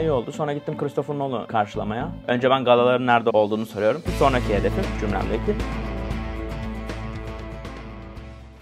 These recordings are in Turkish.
İyi oldu. Sonra gittim Christopher Nolan'ı karşılamaya. Önce ben galaların nerede olduğunu soruyorum. Bir sonraki hedefim cümlemdeki.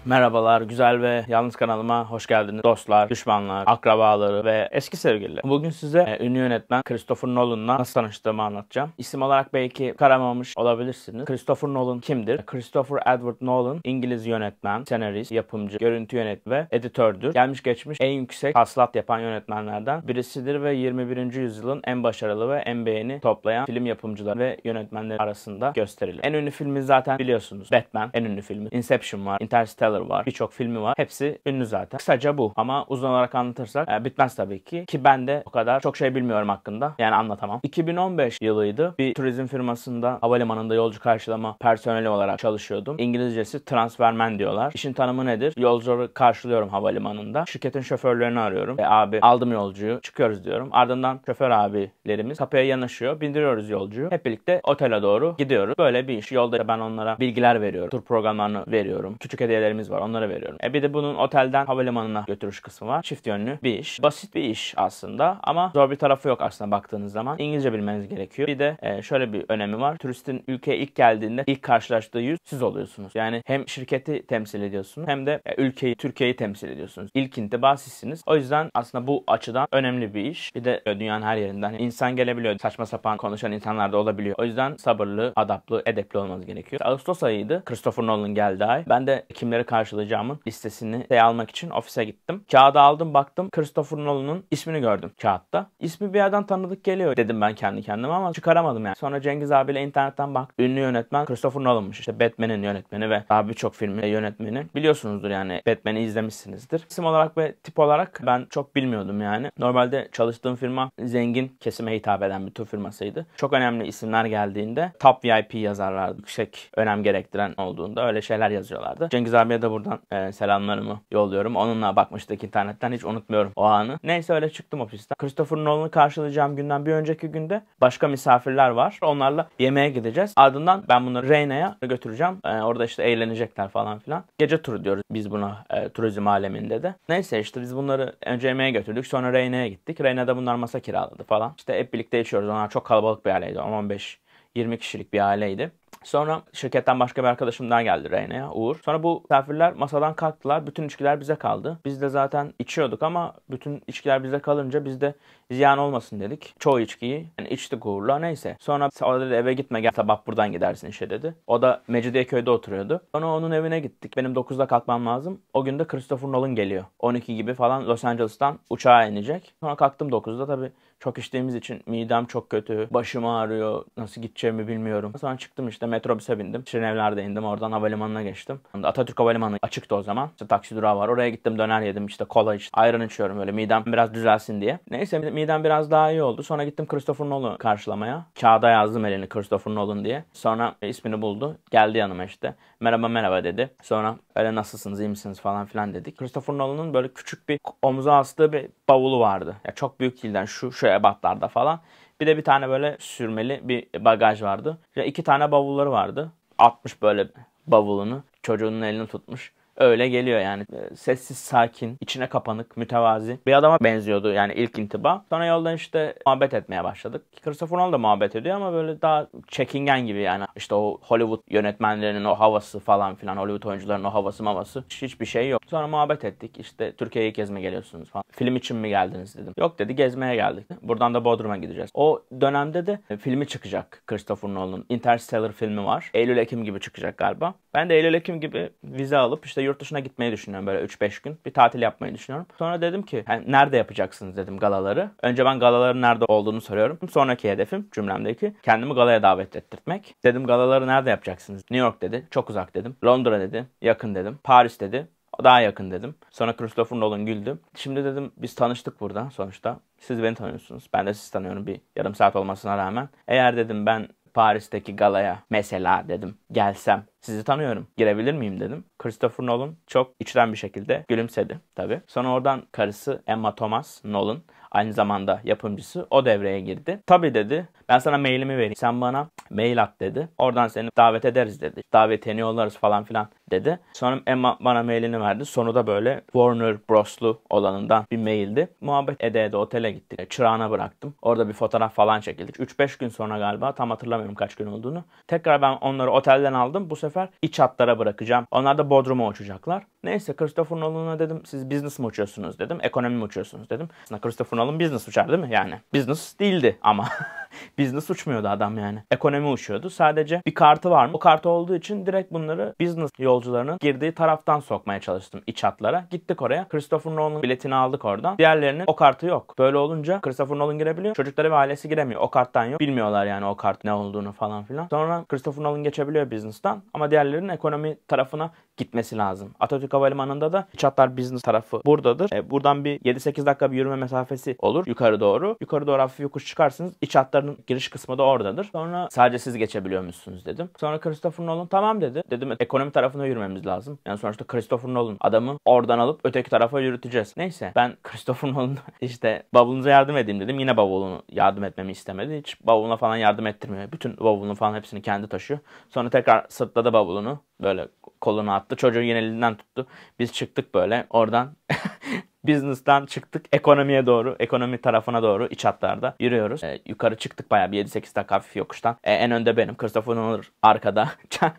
Merhabalar, güzel ve yalnız kanalıma hoş geldiniz. Dostlar, düşmanlar, akrabaları ve eski sevgililer. Bugün size e, ünlü yönetmen Christopher Nolan'la nasıl tanıştığımı anlatacağım. İsim olarak belki karamamış olabilirsiniz. Christopher Nolan kimdir? Christopher Edward Nolan, İngiliz yönetmen, senarist, yapımcı, görüntü yönetmeni ve editördür. Gelmiş geçmiş en yüksek hasılat yapan yönetmenlerden birisidir ve 21. yüzyılın en başarılı ve en beğeni toplayan film yapımcıları ve yönetmenleri arasında gösterilir. En ünlü filmi zaten biliyorsunuz. Batman en ünlü filmi. Inception var, Interstellar var, birçok filmi var. Hepsi ünlü zaten. Kısaca bu. Ama uzun olarak anlatırsak e, bitmez tabii ki. Ki ben de o kadar çok şey bilmiyorum hakkında. Yani anlatamam. 2015 yılıydı. Bir turizm firmasında havalimanında yolcu karşılama personeli olarak çalışıyordum. İngilizcesi transfermen diyorlar. İşin tanımı nedir? Yolcuları karşılıyorum havalimanında. Şirketin şoförlerini arıyorum. E, abi aldım yolcuyu. Çıkıyoruz diyorum. Ardından şoför abilerimiz kapıya yanaşıyor. Bindiriyoruz yolcuyu. Hep birlikte otele doğru gidiyoruz. Böyle bir iş. Yolda ben onlara bilgiler veriyorum. Tur programlarını veriyorum. Küçük hediyelerimiz var. Onlara veriyorum. E bir de bunun otelden havalimanına götürüş kısmı var. Çift yönlü bir iş. Basit bir iş aslında ama zor bir tarafı yok aslında baktığınız zaman. İngilizce bilmeniz gerekiyor. Bir de e, şöyle bir önemi var. Turistin ülkeye ilk geldiğinde ilk karşılaştığı yüz siz oluyorsunuz. Yani hem şirketi temsil ediyorsunuz hem de e, ülkeyi, Türkiye'yi temsil ediyorsunuz. İlk intiba sizsiniz. O yüzden aslında bu açıdan önemli bir iş. Bir de e, dünyanın her yerinden insan gelebiliyor. Saçma sapan konuşan insanlar da olabiliyor. O yüzden sabırlı, adaplı, edepli olmanız gerekiyor. Ağustos ayıydı. Christopher Nolan geldi ay. Ben de kimleri karşılayacağımın listesini şey almak için ofise gittim. Kağıdı aldım baktım. Christopher Nolan'ın ismini gördüm kağıtta. İsmi bir yerden tanıdık geliyor dedim ben kendi kendime ama çıkaramadım yani. Sonra Cengiz abiyle internetten bak. Ünlü yönetmen Christopher Nolan'mış. İşte Batman'in yönetmeni ve daha birçok filmin yönetmeni. Biliyorsunuzdur yani Batman'i izlemişsinizdir. İsim olarak ve tip olarak ben çok bilmiyordum yani. Normalde çalıştığım firma zengin kesime hitap eden bir tur firmasıydı. Çok önemli isimler geldiğinde top VIP yazarlardı. Yüksek önem gerektiren olduğunda öyle şeyler yazıyorlardı. Cengiz abiye de buradan e, selamlarımı yolluyorum. Onunla bakmıştık internetten hiç unutmuyorum o anı. Neyse öyle çıktım ofisten. Christopher Nolan'ı karşılayacağım günden bir önceki günde başka misafirler var. Onlarla yemeğe gideceğiz. Ardından ben bunları Reyna'ya götüreceğim. E, orada işte eğlenecekler falan filan. Gece turu diyoruz biz buna e, turizm aleminde de. Neyse işte biz bunları önce yemeğe götürdük. Sonra Reyna'ya gittik. Reyna'da bunlar masa kiraladı falan. İşte hep birlikte içiyoruz. Onlar çok kalabalık bir aileydi. 15 20 kişilik bir aileydi. Sonra şirketten başka bir arkadaşım daha geldi Reyna'ya, Uğur. Sonra bu misafirler masadan kalktılar. Bütün içkiler bize kaldı. Biz de zaten içiyorduk ama bütün içkiler bize kalınca biz de ziyan olmasın dedik. Çoğu içkiyi yani içtik Uğur'la neyse. Sonra o dedi eve gitme gel sabah buradan gidersin işe dedi. O da Mecidiyeköy'de oturuyordu. Sonra onun evine gittik. Benim 9'da kalkmam lazım. O gün de Christopher Nolan geliyor. 12 gibi falan Los Angeles'tan uçağa inecek. Sonra kalktım 9'da tabii çok içtiğimiz için midem çok kötü. Başım ağrıyor. Nasıl gideceğimi bilmiyorum. Sonra çıktım işte metrobüse bindim. Şirinevler'de indim. Oradan havalimanına geçtim. Atatürk Havalimanı açıktı o zaman. İşte taksi durağı var. Oraya gittim döner yedim. işte kola içtim. Ayran içiyorum böyle midem biraz düzelsin diye. Neyse midem biraz daha iyi oldu. Sonra gittim Christopher Nolan'ı karşılamaya. Kağıda yazdım elini Christopher Nolan diye. Sonra ismini buldu. Geldi yanıma işte. Merhaba merhaba dedi. Sonra öyle nasılsınız iyi misiniz falan filan dedik. Christopher Nolan'ın böyle küçük bir omuza astığı bir bavulu vardı. Ya çok büyük değilden şu şu ebatlarda falan. Bir de bir tane böyle sürmeli bir bagaj vardı. Ya iki tane bavulları vardı. Atmış böyle bavulunu. Çocuğunun elini tutmuş. Öyle geliyor yani. Sessiz, sakin, içine kapanık, mütevazi bir adama benziyordu yani ilk intiba. Sonra yoldan işte muhabbet etmeye başladık. Christopher Nolan da muhabbet ediyor ama böyle daha çekingen gibi yani. İşte o Hollywood yönetmenlerinin o havası falan filan, Hollywood oyuncularının o havası mavası. Hiçbir şey yok. Sonra muhabbet ettik. İşte Türkiye'ye gezme geliyorsunuz falan. Film için mi geldiniz dedim. Yok dedi gezmeye geldik. Buradan da Bodrum'a gideceğiz. O dönemde de filmi çıkacak Christopher Nolan'ın. Interstellar filmi var. Eylül-Ekim gibi çıkacak galiba. Ben de Eylül-Ekim gibi vize alıp işte yurt dışına gitmeyi düşünüyorum böyle 3-5 gün. Bir tatil yapmayı düşünüyorum. Sonra dedim ki yani nerede yapacaksınız dedim galaları. Önce ben galaların nerede olduğunu soruyorum. Sonraki hedefim cümlemdeki kendimi galaya davet ettirtmek. Dedim galaları nerede yapacaksınız? New York dedi. Çok uzak dedim. Londra dedi. Yakın dedim. Paris dedi. Daha yakın dedim. Sonra Christopher Nolan güldü. Şimdi dedim biz tanıştık burada sonuçta. Siz beni tanıyorsunuz. Ben de sizi tanıyorum bir yarım saat olmasına rağmen. Eğer dedim ben Paris'teki galaya mesela dedim gelsem Sizi tanıyorum. Girebilir miyim dedim. Christopher Nolan çok içten bir şekilde gülümsedi tabii. Sonra oradan karısı Emma Thomas Nolan aynı zamanda yapımcısı o devreye girdi. Tabii dedi ben sana mailimi vereyim. Sen bana mail at dedi. Oradan seni davet ederiz dedi. Davetini yollarız falan filan dedi. Sonra Emma bana mailini verdi. Sonu da böyle Warner Bros'lu olanından bir maildi. Muhabbet ede ede otele gittik. Çırağına bıraktım. Orada bir fotoğraf falan çekildik. 3-5 gün sonra galiba tam hatırlamıyorum kaç gün olduğunu. Tekrar ben onları otelden aldım. Bu sefer iç hatlara bırakacağım. Onlar da Bodrum'a uçacaklar. Neyse Christopher Nolan'a dedim siz business mi uçuyorsunuz dedim. Ekonomi mi uçuyorsunuz dedim. Aslında Christopher Nolan business uçar değil mi yani? Business değildi ama. business uçmuyordu adam yani. Ekonomi uçuyordu. Sadece bir kartı var mı? O kartı olduğu için direkt bunları business yolcularının girdiği taraftan sokmaya çalıştım iç hatlara. Gittik oraya. Christopher Nolan'ın biletini aldık oradan. Diğerlerinin o kartı yok. Böyle olunca Christopher Nolan girebiliyor. Çocukları ve ailesi giremiyor. O karttan yok. Bilmiyorlar yani o kart ne olduğunu falan filan. Sonra Christopher Nolan geçebiliyor business'tan ama diğerlerinin ekonomi tarafına gitmesi lazım. Atatürk Havalimanı'nda da iç hatlar business tarafı buradadır. E, buradan bir 7-8 dakika bir yürüme mesafesi olur yukarı doğru. Yukarı doğru hafif yokuş çıkarsınız. İç hatların giriş kısmı da oradadır. Sonra sadece siz geçebiliyor musunuz dedim. Sonra Christopher Nolan tamam dedi. Dedim ekonomi tarafına yürümemiz lazım. Yani sonuçta Christopher Nolan adamı oradan alıp öteki tarafa yürüteceğiz. Neyse ben Christopher Nolan işte bavulunuza yardım edeyim dedim. Yine bavulunu yardım etmemi istemedi. Hiç bavuluna falan yardım ettirmiyor. Bütün bavulunu falan hepsini kendi taşıyor. Sonra tekrar sırtladı bavulunu. Böyle kolunu attı. Çocuğu yine elinden tuttu. Biz çıktık böyle oradan business'tan çıktık ekonomiye doğru, ekonomi tarafına doğru iç hatlarda yürüyoruz. Ee, yukarı çıktık bayağı bir 7-8 dakika hafif yokuştan. Ee, en önde benim. Christopher Nolan arkada.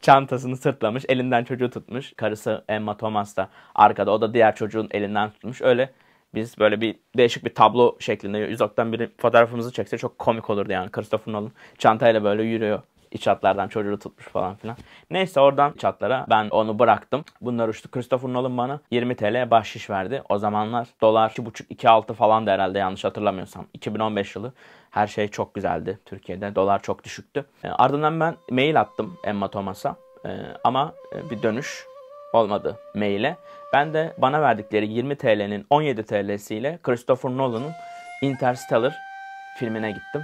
Çantasını sırtlamış, elinden çocuğu tutmuş. Karısı Emma Thomas da arkada. O da diğer çocuğun elinden tutmuş. Öyle biz böyle bir değişik bir tablo şeklinde uzaktan biri fotoğrafımızı çekse çok komik olurdu yani. Christopher Nolan çantayla böyle yürüyor iç hatlardan çocuğu tutmuş falan filan. Neyse oradan iç hatlara ben onu bıraktım. Bunlar uçtu. Christopher Nolan bana 20 TL bahşiş verdi. O zamanlar dolar 2,5-2,6 falan da herhalde yanlış hatırlamıyorsam. 2015 yılı. Her şey çok güzeldi Türkiye'de. Dolar çok düşüktü. E, ardından ben mail attım Emma Thomas'a. E, ama e, bir dönüş olmadı maile. Ben de bana verdikleri 20 TL'nin 17 TL'siyle Christopher Nolan'ın Interstellar filmine gittim.